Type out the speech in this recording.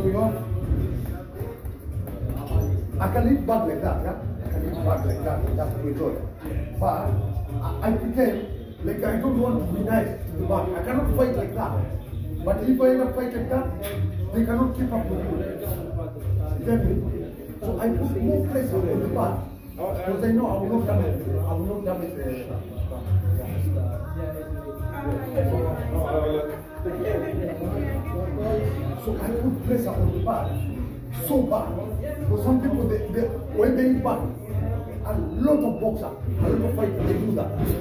You have, I can eat bad like that, yeah? I can eat bad like that, that's what we enjoy. But I, I pretend like I don't want to be nice to the bad. I cannot fight like that. But if I ever fight like that, they cannot keep up with me. So I put more pressure on the bad because I know I will not damage, I will not damage the. So I put pressure on the bad, so bad. For some people, they, they, when they bad, a lot of boxers, a lot of fighters, they do that.